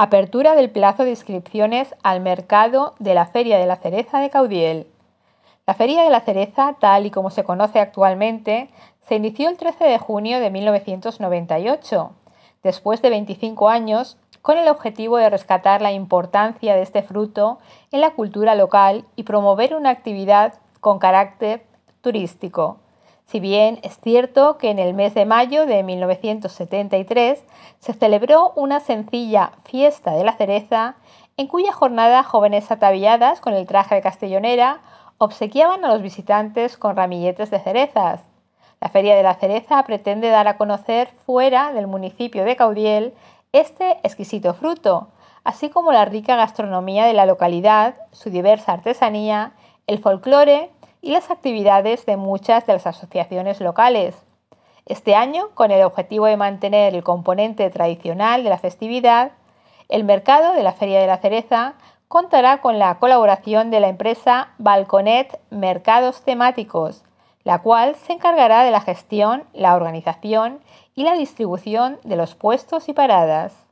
Apertura del plazo de inscripciones al mercado de la Feria de la Cereza de Caudiel. La Feria de la Cereza, tal y como se conoce actualmente, se inició el 13 de junio de 1998, después de 25 años, con el objetivo de rescatar la importancia de este fruto en la cultura local y promover una actividad con carácter turístico. Si bien es cierto que en el mes de mayo de 1973 se celebró una sencilla fiesta de la cereza, en cuya jornada jóvenes ataviadas con el traje de castellonera obsequiaban a los visitantes con ramilletes de cerezas. La Feria de la Cereza pretende dar a conocer fuera del municipio de Caudiel este exquisito fruto, así como la rica gastronomía de la localidad, su diversa artesanía, el folclore y las actividades de muchas de las asociaciones locales. Este año, con el objetivo de mantener el componente tradicional de la festividad, el mercado de la Feria de la Cereza contará con la colaboración de la empresa Balconet Mercados Temáticos, la cual se encargará de la gestión, la organización y la distribución de los puestos y paradas.